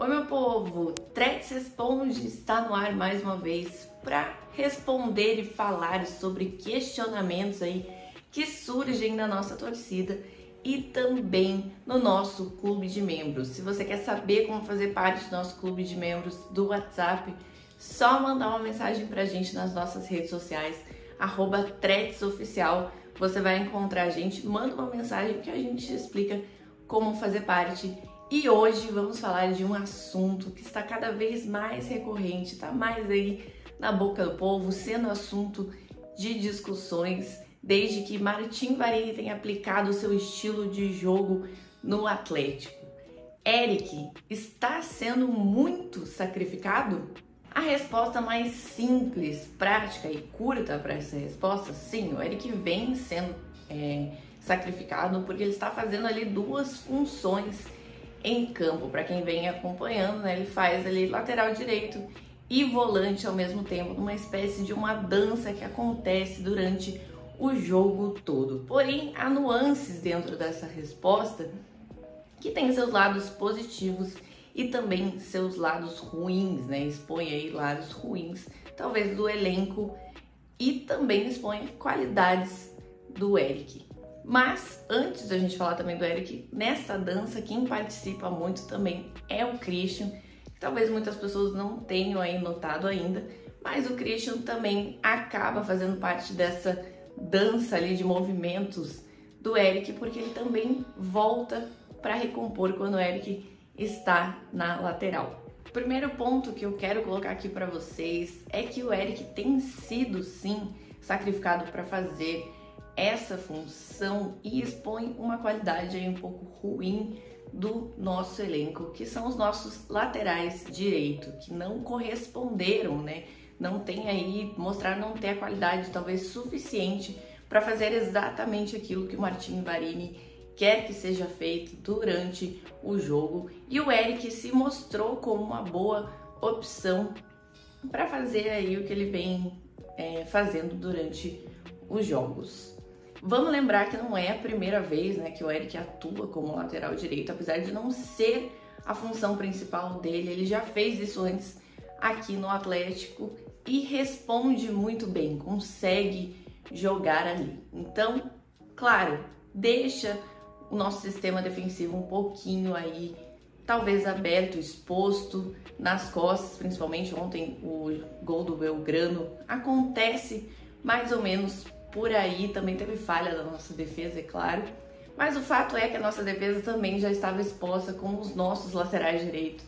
Oi, meu povo! Trex Responde está no ar mais uma vez para responder e falar sobre questionamentos aí que surgem na nossa torcida e também no nosso clube de membros. Se você quer saber como fazer parte do nosso clube de membros do WhatsApp, só mandar uma mensagem para a gente nas nossas redes sociais, arroba Oficial. Você vai encontrar a gente, manda uma mensagem que a gente explica como fazer parte. E hoje vamos falar de um assunto que está cada vez mais recorrente, está mais aí na boca do povo, sendo assunto de discussões desde que Martim Varini tem aplicado seu estilo de jogo no Atlético. Eric está sendo muito sacrificado? A resposta mais simples, prática e curta para essa resposta, sim, o Eric vem sendo é, sacrificado porque ele está fazendo ali duas funções em campo. Para quem vem acompanhando, né, ele faz ali lateral direito e volante ao mesmo tempo, numa espécie de uma dança que acontece durante o jogo todo. Porém, há nuances dentro dessa resposta que tem seus lados positivos e também seus lados ruins, né? Expõe aí lados ruins, talvez do elenco e também expõe qualidades do Eric. Mas antes da gente falar também do Eric, nessa dança quem participa muito também é o Christian. Talvez muitas pessoas não tenham aí notado ainda, mas o Christian também acaba fazendo parte dessa dança ali de movimentos do Eric, porque ele também volta para recompor quando o Eric está na lateral. O primeiro ponto que eu quero colocar aqui para vocês é que o Eric tem sido sim sacrificado para fazer essa função e expõe uma qualidade aí um pouco ruim do nosso elenco, que são os nossos laterais direito, que não corresponderam, né? Não tem aí, mostrar não ter a qualidade talvez suficiente para fazer exatamente aquilo que o Martin Varini quer que seja feito durante o jogo. E o Eric se mostrou como uma boa opção para fazer aí o que ele vem é, fazendo durante os jogos. Vamos lembrar que não é a primeira vez né, que o Eric atua como lateral direito, apesar de não ser a função principal dele, ele já fez isso antes aqui no Atlético e responde muito bem, consegue jogar ali. Então, claro, deixa o nosso sistema defensivo um pouquinho aí, talvez aberto, exposto nas costas, principalmente ontem o gol do Belgrano acontece mais ou menos por aí, também teve falha da nossa defesa, é claro. Mas o fato é que a nossa defesa também já estava exposta com os nossos laterais direitos.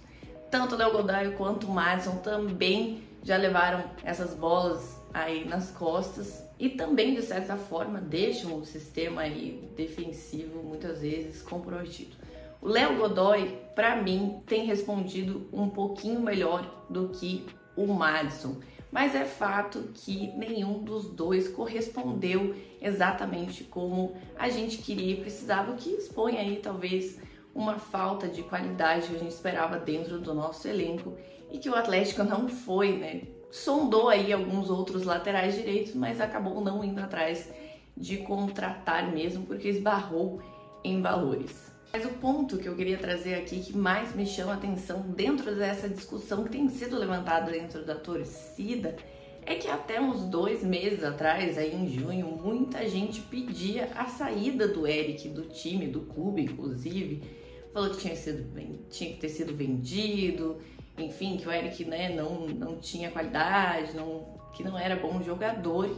Tanto o Léo Godaio quanto o Madison também já levaram essas bolas aí nas costas e também de certa forma deixam o sistema aí defensivo muitas vezes comprometido. O Léo Godoy, para mim, tem respondido um pouquinho melhor do que o Madison, mas é fato que nenhum dos dois correspondeu exatamente como a gente queria e precisava, o que expõe aí talvez uma falta de qualidade que a gente esperava dentro do nosso elenco e que o Atlético não foi, né? sondou aí alguns outros laterais direitos, mas acabou não indo atrás de contratar mesmo porque esbarrou em valores. Mas o ponto que eu queria trazer aqui que mais me chama a atenção dentro dessa discussão que tem sido levantada dentro da torcida é que até uns dois meses atrás, aí em junho, muita gente pedia a saída do Eric do time, do clube, inclusive, falou que tinha, sido, tinha que ter sido vendido, enfim, que o Eric né, não, não tinha qualidade, não, que não era bom jogador.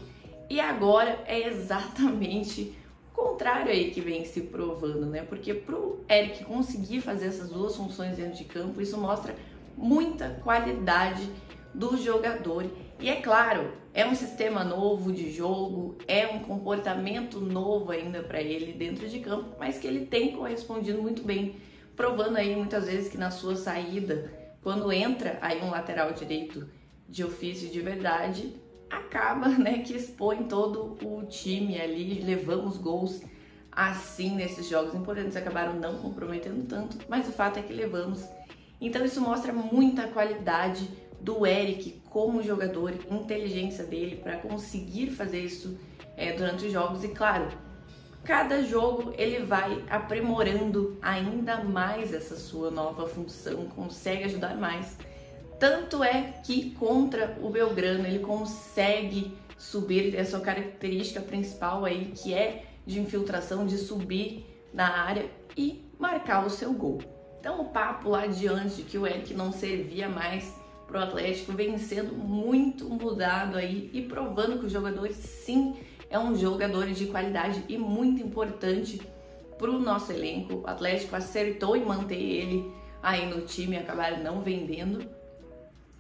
E agora é exatamente contrário aí que vem se provando, né? Porque pro Eric conseguir fazer essas duas funções dentro de campo, isso mostra muita qualidade do jogador. E é claro, é um sistema novo de jogo, é um comportamento novo ainda para ele dentro de campo, mas que ele tem correspondido muito bem, provando aí muitas vezes que na sua saída quando entra aí um lateral direito de ofício de verdade, acaba, né, que expõe todo o time ali, levamos gols assim nesses jogos importantes, acabaram não comprometendo tanto, mas o fato é que levamos. Então isso mostra muita qualidade do Eric como jogador, inteligência dele para conseguir fazer isso é, durante os jogos e claro, cada jogo ele vai aprimorando ainda mais essa sua nova função, consegue ajudar mais. Tanto é que contra o Belgrano ele consegue subir, é sua característica principal aí, que é de infiltração, de subir na área e marcar o seu gol. Então o papo lá adiante de que o Eric não servia mais pro Atlético vem sendo muito mudado aí e provando que o jogador sim é um jogador de qualidade e muito importante pro nosso elenco. O Atlético acertou em manter ele aí no time, acabaram não vendendo.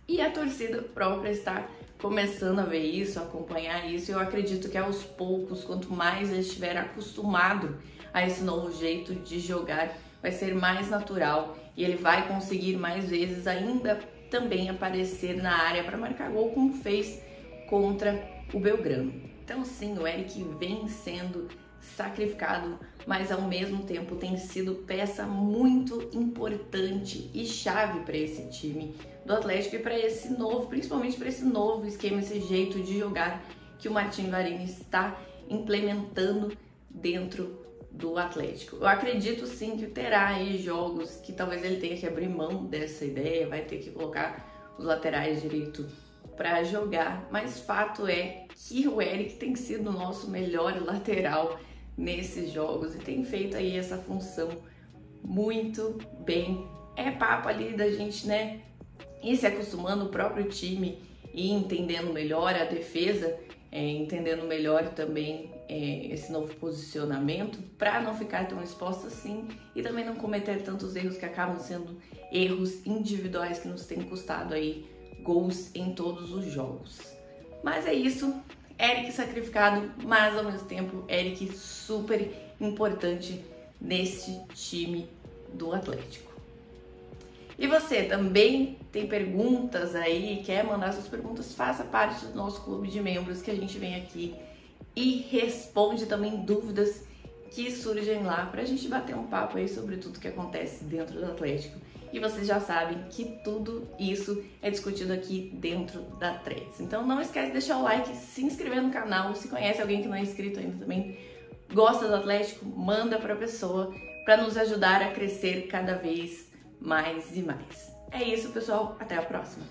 E a torcida própria está começando a ver isso, acompanhar isso. Eu acredito que aos poucos, quanto mais ele estiver acostumado a esse novo jeito de jogar, vai ser mais natural e ele vai conseguir mais vezes ainda também aparecer na área para marcar gol, como fez contra o Belgrano. Então, sim, o Eric vem sendo sacrificado, mas ao mesmo tempo tem sido peça muito importante e chave para esse time do Atlético e para esse novo, principalmente para esse novo esquema, esse jeito de jogar que o Martin Varini está implementando dentro do Atlético. Eu acredito sim que terá aí jogos que talvez ele tenha que abrir mão dessa ideia, vai ter que colocar os laterais direito para jogar, mas fato é que o Eric tem sido o nosso melhor lateral nesses jogos e tem feito aí essa função muito bem. É papo ali da gente, né, ir se acostumando o próprio time e entendendo melhor a defesa, é, entendendo melhor também é, esse novo posicionamento para não ficar tão exposto assim e também não cometer tantos erros que acabam sendo erros individuais que nos têm custado aí gols em todos os jogos. Mas é isso, Eric sacrificado, mas ao mesmo tempo Eric super importante nesse time do Atlético. E você também tem perguntas aí, quer mandar suas perguntas? Faça parte do nosso clube de membros que a gente vem aqui e responde também dúvidas que surgem lá para a gente bater um papo aí sobre tudo que acontece dentro do Atlético. E vocês já sabem que tudo isso é discutido aqui dentro da Threads. Então não esquece de deixar o like, se inscrever no canal, se conhece alguém que não é inscrito ainda também, gosta do Atlético, manda para a pessoa para nos ajudar a crescer cada vez mais e mais. É isso, pessoal. Até a próxima.